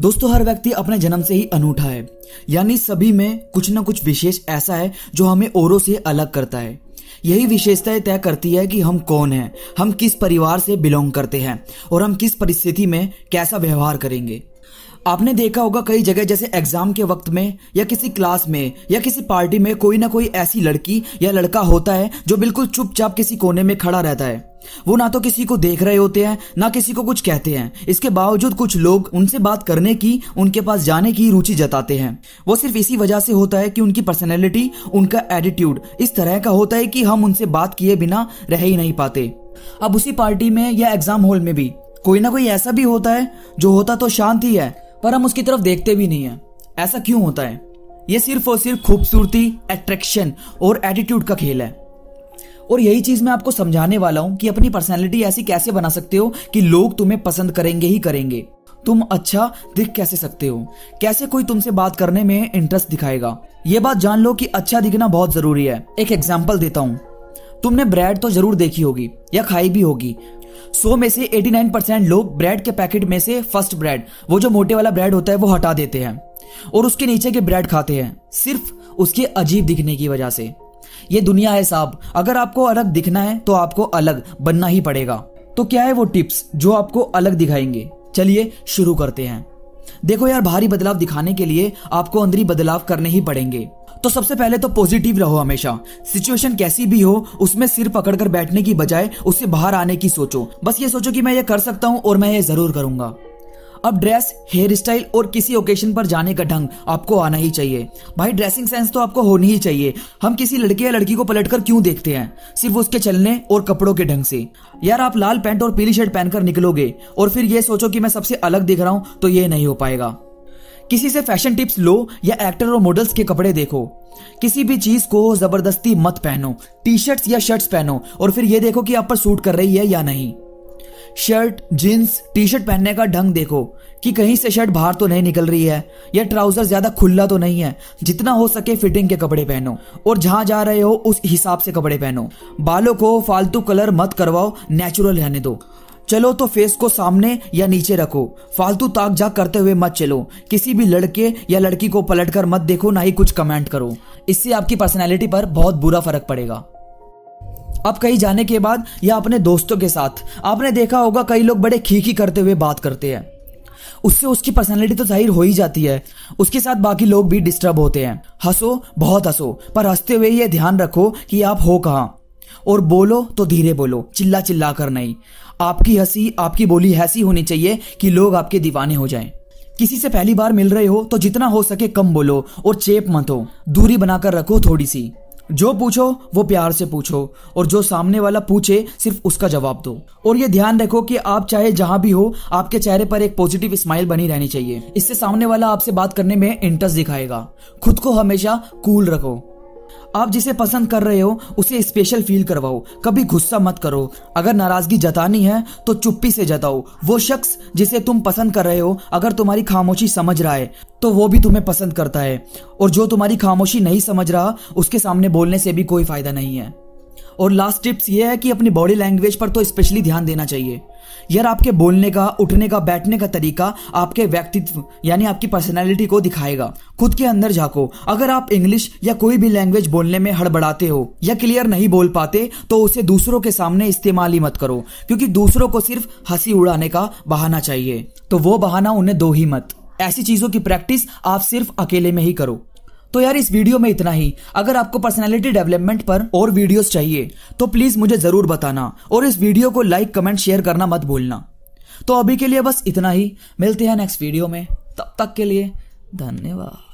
दोस्तों, हर व्यक्ति अपने जन्म से ही अनूठा है। यानी सभी में कुछ ना कुछ विशेष ऐसा है जो हमें औरों से अलग करता है। यही विशेषताएँ तय करती है कि हम कौन हैं, हम किस परिवार से बिलोंग करते हैं और हम किस परिस्थिति में कैसा व्यवहार करेंगे। आपने देखा होगा कई जगह जैसे एग्ज़ाम के वक्त में, या किसी क्लास में, या किसी पार्टी में कोई ना कोई ऐसी लड़की या लड़का होता है जो बिल्कुल चुपचाप किसी कोने में खड़ा रहता है। वो ना तो किसी को देख रहे होते हैं, ना किसी को कुछ कहते हैं। इसके बावजूद कुछ लोग उनसे बात करने की, उनके पास जाने की रुचि जताते हैं। वो सिर्फ़ इसी वजह से होता है कि उनकी पर्सनैलिटी उनका एटीट्यूड इस तरह का होता है कि हम उनसे बात किए बिना रह ही नहीं पाते। अब उसी पार्टी में या एग्ज़ाम हॉल में भी कोई ना कोई ऐसा भी होता है, जो होता तो शांत ही है पर हम उसकी तरफ़ देखते भी नहीं है। ऐसा क्यों होता है? ये सिर्फ़ और सिर्फ़ खूबसूरती अट्रैक्शन और एटीट्यूड का खेल है। और यही चीज़ मैं आपको समझाने वाला हूँ कि अपनी पर्सनैलिटी ऐसी कैसे बना सकते हो कि लोग तुम्हें पसंद करेंगे ही करेंगे। तुम अच्छा दिख कैसे सकते हो? कैसे कोई तुमसे बात करने में इंटरेस्ट दिखाएगा? ये बात जान लो कि अच्छा दिखना बहुत ज़रूरी है। एक एग्ज़ाम्पल देता हूँ। तुमने ब्रेड तो ज़रूर देखी होगी या खाई भी होगी सो में से 89 परसेंट लोग ब्रेड के पैकेट में से फ़र्स्ट ब्रेड, वो जो मोटे वाला ब्रेड होता है, वो हटा देते हैं। और उसके नीचे के ब्रेड खाते हैं, सिर्फ़ उसके अजीब दिखने की वजह से। ये दुनिया है साहब, अगर आपको अलग दिखना है तो आपको अलग बनना ही पड़ेगा। तो क्या है वो टिप्स, जो आपको अलग दिखाएँगे? चलिए शुरू करते हैं। देखो यार, भारी बदलाव दिखाने के लिए आपको अंदरी बदलाव करने ही पड़ेंगे। तो सबसे पहले तो पॉजिटिव रहो हमेशा। सिचुएशन कैसी भी हो, उसमें सिर पकड़कर बैठने की बजाय उससे बाहर आने की सोचो। बस ये सोचो कि मैं ये कर सकता हूँ और मैं ये ज़रूर करूँगा। अब ड्रेस हेयर स्टाइल और किसी ओकेशन पर जाने का ढंग आपको आना ही चाहिए। भाई ड्रेसिंग सेंस तो आपको होनी ही चाहिए। हम किसी लड़के या लड़की को पलट कर क्यों देखते हैं? सिर्फ़ उसके चलने और कपड़ों के ढंग से। यार, आप लाल पैंट और पीली शर्ट पहनकर निकलोगे और फिर ये सोचो कि मैं सबसे अलग दिख रहा हूँ तो ये नहीं हो पाएगा। किसी से फ़ैशन टिप्स लो या एक्टर और मॉडल्स के कपड़े देखो। किसी भी चीज़ को ज़बरदस्ती मत पहनो। टी शर्ट्स या शर्ट्स पहनो और फिर ये देखो कि आप पर सूट कर रही है या नहीं। शर्ट जींस टी शर्ट पहनने का ढंग देखो कि कहीं से शर्ट बाहर तो नहीं निकल रही है या ट्राउज़र ज़्यादा खुला तो नहीं है। जितना हो सके फिटिंग के कपड़े पहनो और जहाँ जा रहे हो उस हिसाब से कपड़े पहनो। बालों को फालतू कलर मत करवाओ नेचुरल रहने दो। चलो तो फेस को सामने या नीचे रखो। फालतू ताक जाक करते हुए मत चलो। किसी भी लड़के या लड़की को पलट कर मत देखो, ना ही कुछ कमेंट करो। इससे आपकी पर्सनैलिटी पर बहुत बुरा फ़र्क पड़ेगा। अब कहीं जाने के बाद या अपने दोस्तों के साथ। आपने देखा होगा कई लोग बड़े खीखी करते हुए बात करते हैं। उससे उसकी पर्सनैलिटी तो ज़ाहिर हो ही जाती है। उसके साथ बाकी लोग भी डिस्टर्ब होते हैं। हंसो, बहुत हंसो, पर हँसते हुए ये ध्यान रखो कि आप हो कहा। और बोलो तो धीरे बोलो चिल्ला चिल्ला कर नहीं। आपकी हँसी, आपकी बोली ऐसी होनी चाहिए कि लोग आपके दीवाने हो जाएँ। किसी से पहली बार मिल रहे हो तो जितना हो सके कम बोलो और चेप मत हो। दूरी बनाकर रखो थोड़ी सी। जो पूछो, वो प्यार से पूछो और जो सामने वाला पूछे, सिर्फ़ उसका जवाब दो। और ये ध्यान रखो कि आप चाहे जहाँ भी हो, आपके चेहरे पर एक पॉजिटिव स्माइल बनी रहनी चाहिए। इससे सामने वाला आपसे बात करने में इंटरेस्ट दिखाएगा। खुद को हमेशा कूल रखो। आप जिसे पसंद कर रहे हो, उसे स्पेशल फील करवाओ। कभी गुस्सा मत करो। अगर नाराज़गी जतानी है तो चुप्पी से जताओ। वो शख्स जिसे तुम पसंद कर रहे हो, अगर तुम्हारी खामोशी समझ रहा है तो वो भी तुम्हें पसंद करता है। और जो तुम्हारी खामोशी नहीं समझ रहा, उसके सामने बोलने से भी कोई फ़ायदा नहीं है। और लास्ट टिप्स ये है कि अपनी बॉडी लैंग्वेज पर तो स्पेशली ध्यान देना चाहिए। यार आपके बोलने का, उठने का, बैठने का तरीका आपके व्यक्तित्व, यानी आपकी पर्सनैलिटी को दिखाएगा। खुद के अंदर झाको। अगर आप इंग्लिश या कोई भी लैंग्वेज बोलने में हड़बड़ाते हो या क्लियर नहीं बोल पाते तो उसे दूसरों के सामने इस्तेमाल ही मत करो, क्योंकि दूसरों को सिर्फ़ हँसी उड़ाने का बहाना चाहिए। तो वो बहाना उन्हें दो ही मत। ऐसी चीज़ों की प्रैक्टिस आप सिर्फ़ अकेले में ही करो। तो यार इस वीडियो में इतना ही। अगर आपको पर्सनालिटी डेवलपमेंट पर और वीडियोस चाहिए तो प्लीज़ मुझे ज़रूर बताना और इस वीडियो को लाइक कमेंट शेयर करना मत भूलना। तो अभी के लिए बस इतना ही। मिलते हैं नेक्स्ट वीडियो में। तब तक के लिए धन्यवाद।